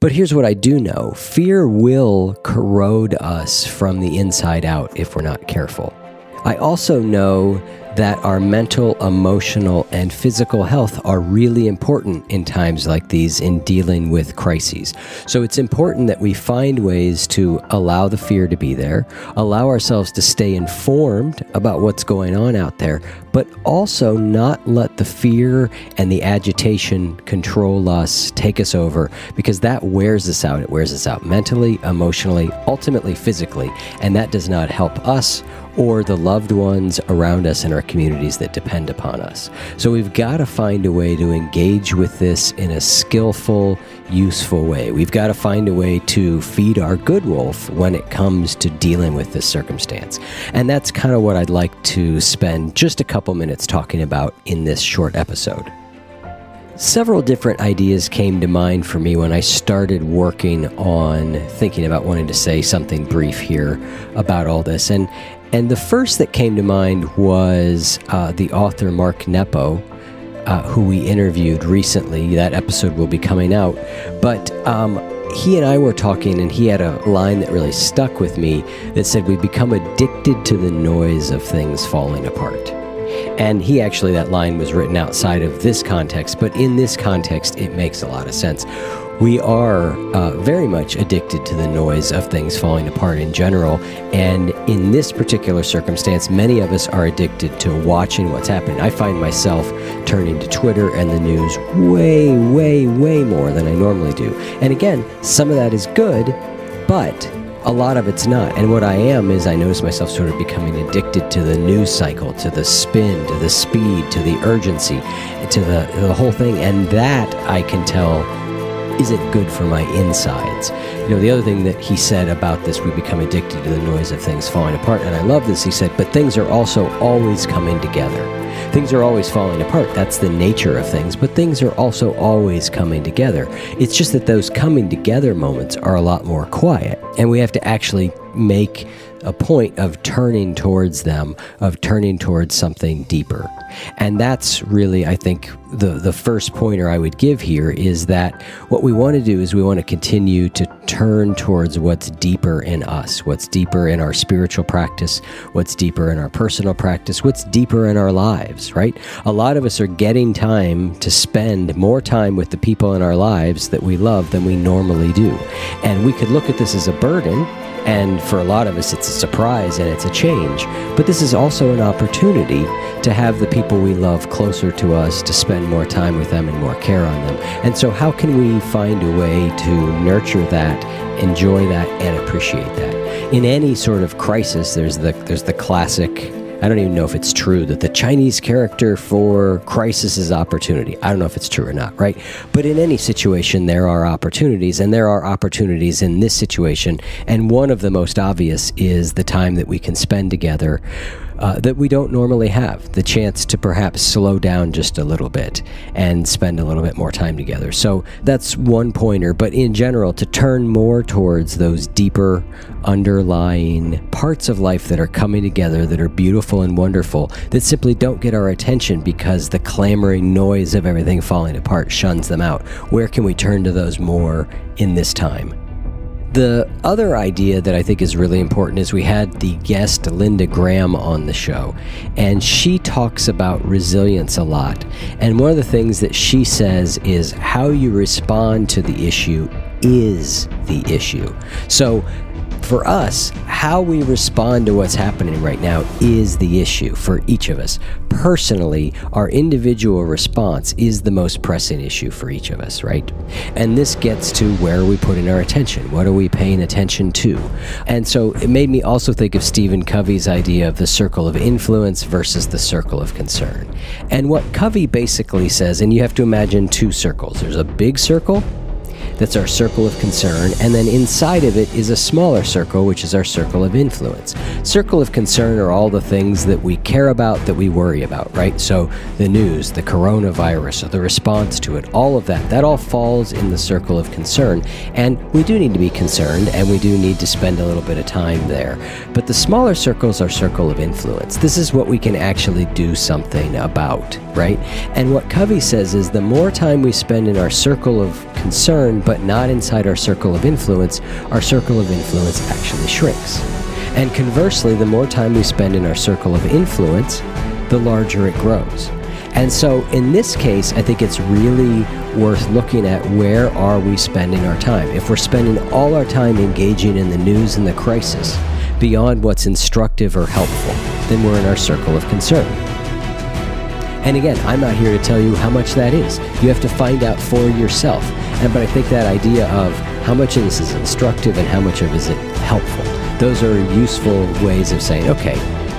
But here's what I do know fear will corrode us from the inside out if we're not careful. I also know that our mental, emotional, and physical health are really important in times like these in dealing with crises. So it's important that we find ways to allow the fear to be there, allow ourselves to stay informed about what's going on out there, but also not let the fear and the agitation control us, take us over, because that wears us out. It wears us out mentally, emotionally, ultimately physically, and that does not help us or the loved ones around us in our communities that depend upon us. So we've got to find a way to engage with this in a skillful, useful way. We've got to find a way to feed our good wolf when it comes to dealing with this circumstance. And that's kind of what I'd like to spend just a couple minutes talking about in this short episode. Several different ideas came to mind for me when I started working on thinking about wanting to say something brief here about all this. And and the first that came to mind was uh, the author Mark Nepo, uh, who we interviewed recently. That episode will be coming out. But um, he and I were talking, and he had a line that really stuck with me that said, We become addicted to the noise of things falling apart. And he actually, that line was written outside of this context, but in this context, it makes a lot of sense we are uh, very much addicted to the noise of things falling apart in general. And in this particular circumstance, many of us are addicted to watching what's happening. I find myself turning to Twitter and the news way, way, way more than I normally do. And again, some of that is good, but a lot of it's not. And what I am is I notice myself sort of becoming addicted to the news cycle, to the spin, to the speed, to the urgency, to the, the whole thing. And that I can tell isn't good for my insides. You know, the other thing that he said about this, we become addicted to the noise of things falling apart. And I love this. He said, but things are also always coming together. Things are always falling apart. That's the nature of things. But things are also always coming together. It's just that those coming together moments are a lot more quiet. And we have to actually make a point of turning towards them, of turning towards something deeper. And that's really, I think, the, the first pointer I would give here is that what we want to do is we want to continue to turn towards what's deeper in us, what's deeper in our spiritual practice, what's deeper in our personal practice, what's deeper in our lives, right? A lot of us are getting time to spend more time with the people in our lives that we love than we normally do. And we could look at this as a burden and for a lot of us, it's a surprise and it's a change. But this is also an opportunity to have the people we love closer to us, to spend more time with them and more care on them. And so, how can we find a way to nurture that, enjoy that, and appreciate that? In any sort of crisis, there's the, there's the classic I don't even know if it's true that the Chinese character for crisis is opportunity. I don't know if it's true or not, right? But in any situation, there are opportunities, and there are opportunities in this situation. And one of the most obvious is the time that we can spend together uh, that we don't normally have the chance to perhaps slow down just a little bit and spend a little bit more time together. So that's one pointer, but in general, to turn more towards those deeper underlying parts of life that are coming together that are beautiful and wonderful that simply don't get our attention because the clamoring noise of everything falling apart shuns them out. Where can we turn to those more in this time? The other idea that I think is really important is we had the guest Linda Graham on the show, and she talks about resilience a lot. And one of the things that she says is how you respond to the issue is the issue. So for us, how we respond to what's happening right now is the issue for each of us. Personally, our individual response is the most pressing issue for each of us, right? And this gets to where are we put in our attention. What are we paying attention to? And so it made me also think of Stephen Covey's idea of the circle of influence versus the circle of concern. And what Covey basically says, and you have to imagine two circles there's a big circle that's our circle of concern, and then inside of it is a smaller circle, which is our circle of influence. Circle of concern are all the things that we care about, that we worry about, right? So the news, the coronavirus, or the response to it, all of that, that all falls in the circle of concern. And we do need to be concerned, and we do need to spend a little bit of time there. But the smaller circles are circle of influence. This is what we can actually do something about, right? And what Covey says is the more time we spend in our circle of concern, but not inside our circle of influence, our circle of influence actually shrinks. And conversely, the more time we spend in our circle of influence, the larger it grows. And so in this case, I think it's really worth looking at where are we spending our time. If we're spending all our time engaging in the news and the crisis beyond what's instructive or helpful, then we're in our circle of concern. And again, I'm not here to tell you how much that is. You have to find out for yourself. And but I think that idea of how much of this is instructive and how much of it is it helpful. Those are useful ways of saying, okay,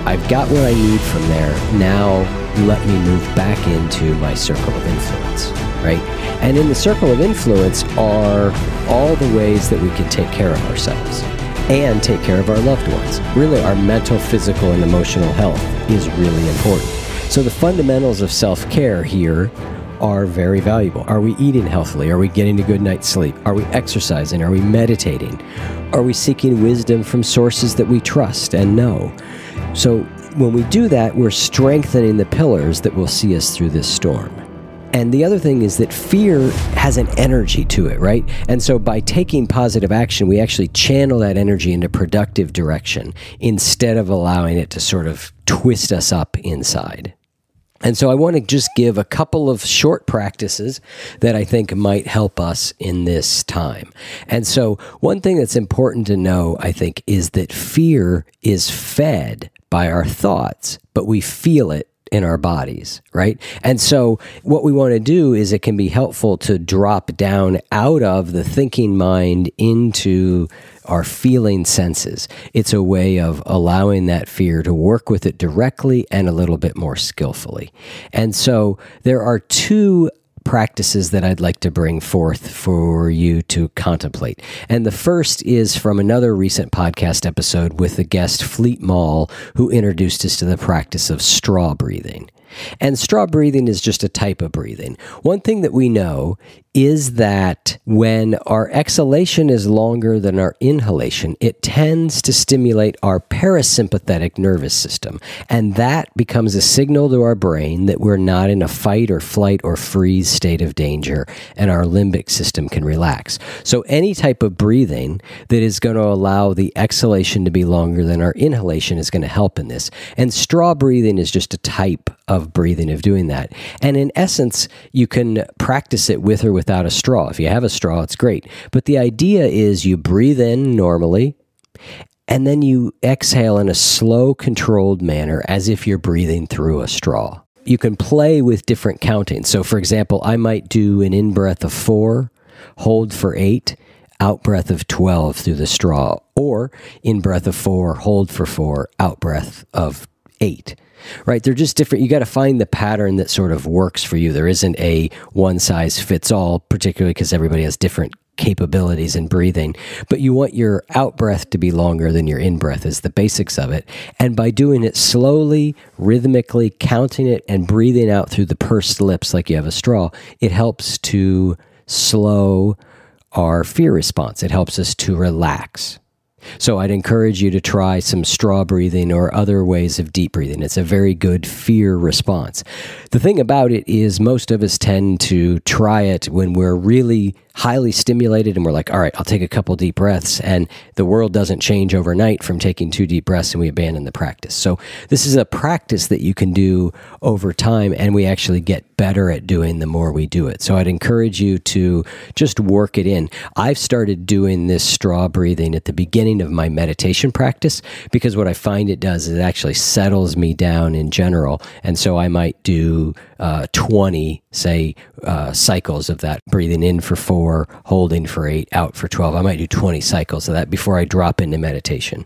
I've got what I need from there. Now let me move back into my circle of influence, right? And in the circle of influence are all the ways that we can take care of ourselves and take care of our loved ones. Really, our mental, physical, and emotional health is really important. So the fundamentals of self care here are very valuable. Are we eating healthily? Are we getting a good night's sleep? Are we exercising? Are we meditating? Are we seeking wisdom from sources that we trust and know? So when we do that, we're strengthening the pillars that will see us through this storm. And the other thing is that fear has an energy to it, right? And so by taking positive action, we actually channel that energy into a productive direction instead of allowing it to sort of twist us up inside. And so I want to just give a couple of short practices that I think might help us in this time. And so one thing that's important to know, I think, is that fear is fed by our thoughts, but we feel it in our bodies, right? And so, what we want to do is it can be helpful to drop down out of the thinking mind into our feeling senses. It's a way of allowing that fear to work with it directly and a little bit more skillfully. And so, there are two practices that I'd like to bring forth for you to contemplate. And the first is from another recent podcast episode with the guest Fleet Maull, who introduced us to the practice of straw breathing. And straw breathing is just a type of breathing. One thing that we know is that when our exhalation is longer than our inhalation, it tends to stimulate our parasympathetic nervous system. And that becomes a signal to our brain that we're not in a fight or flight or freeze state of danger, and our limbic system can relax. So, any type of breathing that is going to allow the exhalation to be longer than our inhalation is going to help in this. And straw breathing is just a type of breathing, of doing that. And in essence, you can practice it with or without a straw. If you have a straw, it's great. But the idea is you breathe in normally, and then you exhale in a slow, controlled manner as if you're breathing through a straw. You can play with different counting. So, for example, I might do an in breath of four, hold for eight, out breath of 12 through the straw, or in breath of four, hold for four, out breath of eight right? They're just different. You got to find the pattern that sort of works for you. There isn't a one size fits all, particularly because everybody has different capabilities in breathing. But you want your out breath to be longer than your in breath, is the basics of it. And by doing it slowly, rhythmically, counting it, and breathing out through the pursed lips like you have a straw, it helps to slow our fear response. It helps us to relax. So I'd encourage you to try some straw breathing or other ways of deep breathing. It's a very good fear response. The thing about it is, most of us tend to try it when we're really highly stimulated and we're like, all right, I'll take a couple deep breaths. And the world doesn't change overnight from taking two deep breaths and we abandon the practice. So this is a practice that you can do over time and we actually get better at doing the more we do it. So I'd encourage you to just work it in. I've started doing this straw breathing at the beginning of my meditation practice because what I find it does is it actually settles me down in general. And so I might do uh, 20, say, uh, cycles of that breathing in for four, holding for eight, out for 12. I might do 20 cycles of that before I drop into meditation.